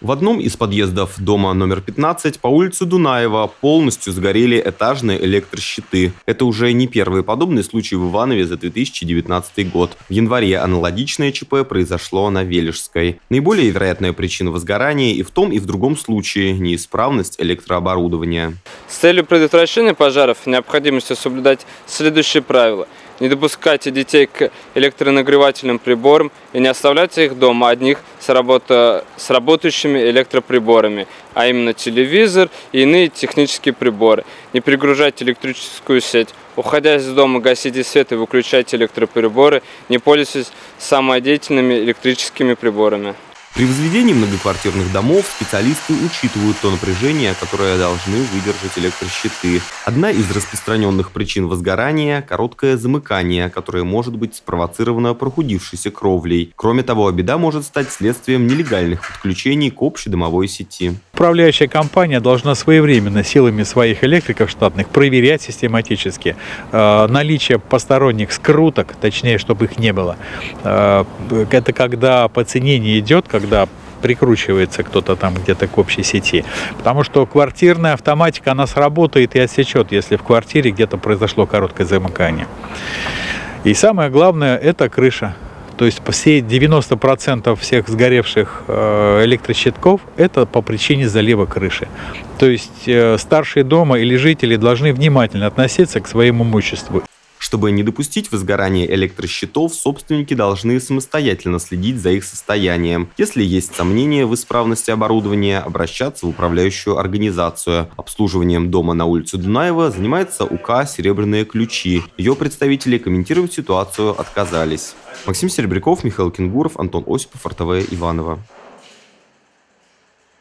В одном из подъездов дома номер 15 по улице Дунаева полностью сгорели этажные электрощиты. Это уже не первый подобный случай в Иванове за 2019 год. В январе аналогичное ЧП произошло на Вележской. Наиболее вероятная причина возгорания и в том, и в другом случае – неисправность электрооборудования. С целью предотвращения пожаров необходимости соблюдать следующие правила – не допускайте детей к электронагревательным приборам и не оставляйте их дома одних с, работа, с работающими электроприборами, а именно телевизор и иные технические приборы. Не перегружайте электрическую сеть. Уходя из дома, гасите свет и выключайте электроприборы. Не пользуйтесь самодеятельными электрическими приборами. При возведении многоквартирных домов специалисты учитывают то напряжение, которое должны выдержать электрощиты. Одна из распространенных причин возгорания – короткое замыкание, которое может быть спровоцировано прохудившейся кровлей. Кроме того, беда может стать следствием нелегальных подключений к общедомовой сети. Управляющая компания должна своевременно силами своих электриков штатных проверять систематически э, наличие посторонних скруток, точнее, чтобы их не было. Э, это когда по цене не идет, когда прикручивается кто-то там где-то к общей сети. Потому что квартирная автоматика, она сработает и отсечет, если в квартире где-то произошло короткое замыкание. И самое главное, это крыша. То есть все 90% всех сгоревших э, электрощитков это по причине залива крыши. То есть э, старшие дома или жители должны внимательно относиться к своему имуществу. Чтобы не допустить возгорания электрощитов, собственники должны самостоятельно следить за их состоянием. Если есть сомнения в исправности оборудования, обращаться в управляющую организацию. Обслуживанием дома на улице Дунаева занимается УК «Серебряные ключи». Ее представители комментировать ситуацию отказались. Максим Серебряков, Михаил Кенгуров, Антон Осипов, РТВ Иваново.